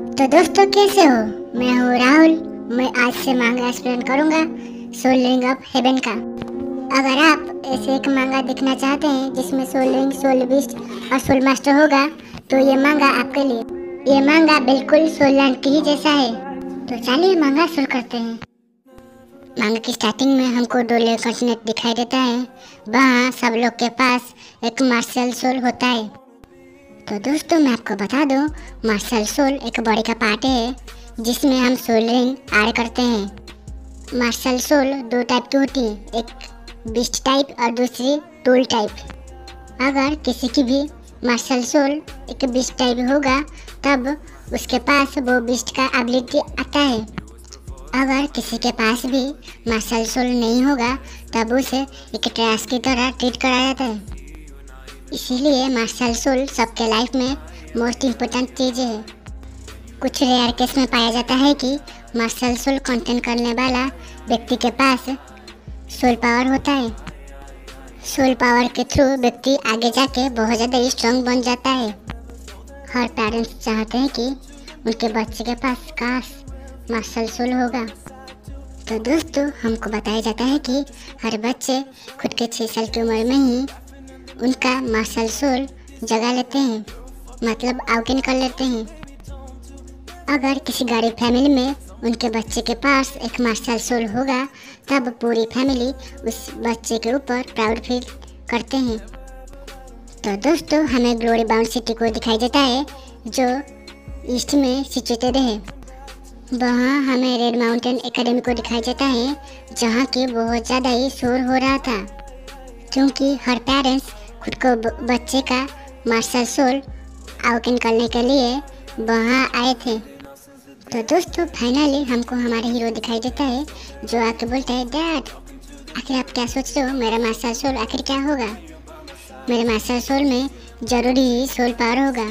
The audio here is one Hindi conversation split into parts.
तो दोस्तों, कैसे हो? मैं हूँ राहुल। मैं आज से मांगा एक्सप्लेन करूँगा सोल ऑफ़ हेवन का। अगर आप ऐसे एक मांगा देखना चाहते हैं, जिसमें सोल सोल बिस्ट और सोल मास्टर होगा तो ये मांगा आपके लिए। ये मांगा बिल्कुल सोल लैंड की ही जैसा है। तो चलिए मांगा शुरू करते हैं। मांगा की स्टार्टिंग में हमको दो लेयर कॉन्टिनेंट दिखाई देता है। वहाँ सब लोग के पास एक मार्शल सोल होता है। तो दोस्तों मैं आपको बता दूँ मार्शल सोल एक बॉडी का पार्ट है, जिसमें हम सोल रिंग ऐड करते हैं। मार्शल सोल दो टाइप की होती है, एक बिस्ट टाइप और दूसरी टूल टाइप अगर किसी की भी मार्शल सोल एक बिस्ट टाइप होगा, तब उसके पास वो बिस्ट का एबिलिटी आता है। अगर किसी के पास भी मार्शल सोल नहीं होगा, तब उसे एक ट्रैश की तरह ट्रीट करा जाता है। इसीलिए मार्शल सोल सबके लाइफ में मोस्ट इम्पोर्टेंट चीज़ है। कुछ रेयर केस में पाया जाता है कि मार्शल सोल कंटेंट करने वाला व्यक्ति के पास सोल पावर होता है। सोल पावर के थ्रू व्यक्ति आगे जाके बहुत ज़्यादा स्ट्रांग बन जाता है। हर पेरेंट्स चाहते हैं कि उनके बच्चे के पास काश मार्शल सोल होगा। तो दोस्तों, हमको बताया जाता है कि हर बच्चे खुद के छः साल की उम्र में ही उनका मार्शल सोल जगा लेते हैं मतलब आउटिंग कर लेते हैं। अगर किसी गरीब फैमिली में उनके बच्चे के पास एक मार्शल सोल होगा, तब पूरी फैमिली उस बच्चे के ऊपर प्राउड फील करते हैं। तो दोस्तों, हमें ग्लोरी बाउंड सिटी को दिखाई देता है, जो ईस्ट में सिचुएटेड है। वहाँ हमें रेड माउंटेन एकेडमी को दिखाई देता है, जहाँ की बहुत ज़्यादा ही शोर हो रहा था, क्योंकि हर पेरेंट्स खुद को बच्चे का मार्शल सोल आउकिन करने के लिए वहाँ आए थे। तो दोस्तों फाइनली हमको हमारे हीरो दिखाई देता है, जो आके बोलता है डैड आखिर आप क्या सोच रहे हो? मेरा मार्शल सोल आखिर क्या होगा? मेरे मार्शल सोल में ज़रूरी सोल पावर होगा।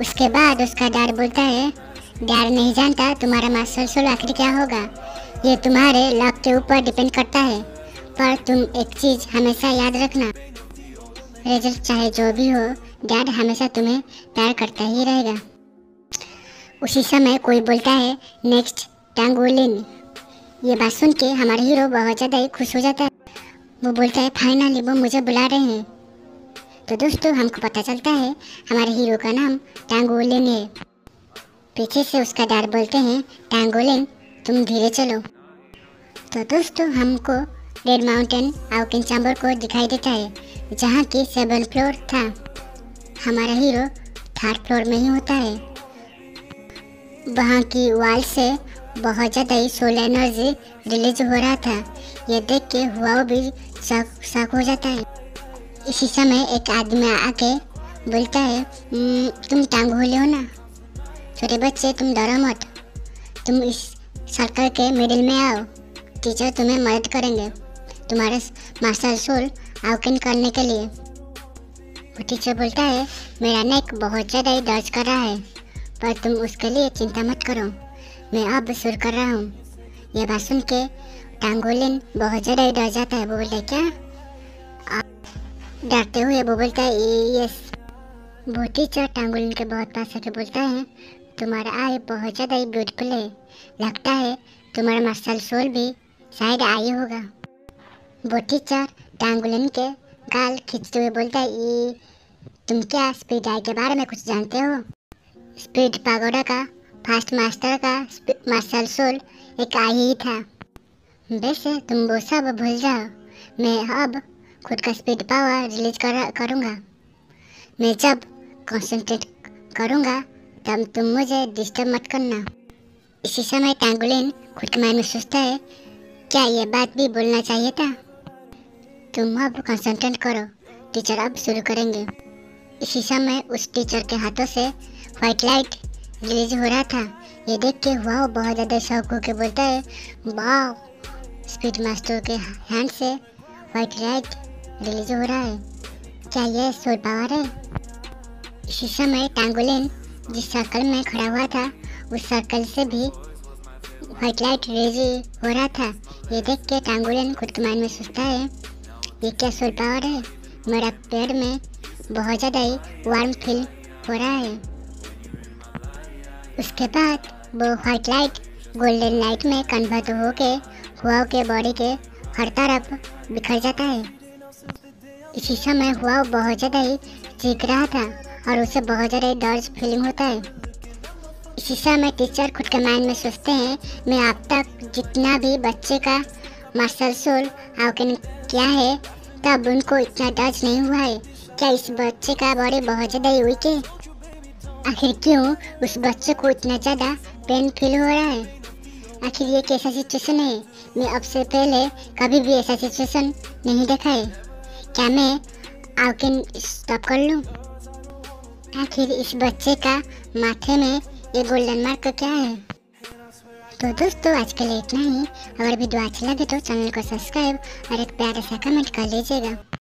उसके बाद उसका डैड बोलता है डैड नहीं जानता तुम्हारा मार्शल सोल आखिर क्या होगा। ये तुम्हारे लक के ऊपर डिपेंड करता है। पर तुम एक चीज़ हमेशा याद रखना। रिज़ल्ट चाहे जो भी हो, डैड हमेशा तुम्हें प्यार करता ही रहेगा। उसी समय कोई बोलता है, नेक्स्ट टांगोलिन। ये बात सुन के हमारा हीरो बहुत ज़्यादा ही खुश हो जाता है। वो बोलता है, फाइनली वो मुझे बुला रहे हैं। तो दोस्तों, हमको पता चलता है, हमारे हीरो का नाम टांगोलिन है। पीछे से उसका डैड बोलते हैं, टांगोलिन, तुम धीरे चलो। तो दोस्तों, हमको रेड माउंटेन आउकिन चैम्बर को दिखाई देता है, जहाँ की सेवन फ्लोर था। हमारा हीरो थर्ड फ्लोर में ही होता है। वहाँ की वाल से बहुत ज़्यादा ही सोलर एनर्जी रिलीज़ हो रहा था। ये देख के हुआ भी शक शक हो जाता है। इसी समय एक आदमी आके बोलता है तुम टांग होले हो ना? छोटे बच्चे, तुम डरो मत। तुम इस सर्कल के मिडिल में आओ। टीचर तुम्हें मदद करेंगे। तुम्हारे मार्शल सोल आउकिन करने के लिए। वो टीचर बोलता है, मेरा नेक बहुत ज़्यादा ही दर्ज कर रहा है, पर तुम उसके लिए चिंता मत करो। मैं अब सुर कर रहा हूँ। यह बात सुन के टांगोलिन बहुत ज़्यादा ही डर जाता है, वो बोलता है, क्या? डरते हुए वो बोलता है यस वो टीचर टांगोलिन के बहुत पास आके बोलता है, तुम्हारा आई बहुत ज़्यादा ही ब्यूटीफुल है। लगता है तुम्हारा मार्शल सोल भी शायद आई होगा। वो टीचर टांगुलिन के गाल खींचते हुए बोलता है ये तुम क्या स्पीड आई के बारे में कुछ जानते हो? स्पीड पागोडा का, फास्ट मास्टर का मार्शल सोल एक आई ही था। वैसे तुम वो सब भूल जाओ। मैं अब खुद का स्पीड पावर रिलीज़ कर, करूँगा। मैं जब कंसंट्रेट करूँगा, तब तुम मुझे डिस्टर्ब मत करना। इसी समय टांगुलिन खुद के माइंड में सोचता है, क्या ये बात भी बोलना चाहिए था? तुम अब कंसंट्रेट करो। टीचर अब शुरू करेंगे। इसी समय उस टीचर के हाथों से व्हाइट लाइट रिलीज़ हो रहा था। ये देख के वाह बहुत ज़्यादा शौक होकर बोलता है वाह स्पीड मास्टर के हैंड से व्हाइट लाइट रिलीज़ हो रहा है। क्या यह सोल पावर है? इसी समय टांगोलिन जिस सर्कल में खड़ा हुआ था, उस सर्कल से भी व्हाइट लाइट रिलीज़ हो रहा था। ये देख के टांगोलिन खुद के माइंड में सोचता है ये क्या सोल पावर है? मेरा पेड़ में बहुत ज़्यादा ही वार्म फील हो रहा है। उसके बाद वो व्हाइट लाइट गोल्डन लाइट में कन्वर्ट होके, हुआ के बॉडी के हर तरफ़ बिखर जाता है। इसी समय हुआ बहुत ज़्यादा ही चीख रहा था और उसे बहुत ज़्यादा डर फीलिंग होता है। इसी समय टीचर खुद के माइंड में सोचते हैं, मैं अब तक जितना भी बच्चे का मार्शल सोल आउकन किया है? तब उनको इतना डर नहीं हुआ है। क्या इस बच्चे का बॉडी बहुत ज़्यादा वीक है आखिर क्यों? उस बच्चे को इतना ज़्यादा पेन फील हो रहा है। आखिर ये कैसा सिचुएशन है? मैं अब से पहले कभी भी ऐसा सिचुएशन नहीं देखा है। क्या मैं आउकिन स्टॉप कर लूँ? आखिर इस बच्चे का माथे में ये गोल्डन मार्क क्या है? तो दोस्तों आज के लिए इतना ही। अगर वीडियो अच्छा लगे तो चैनल को सब्सक्राइब और एक प्यारा सा कमेंट कर लीजिएगा।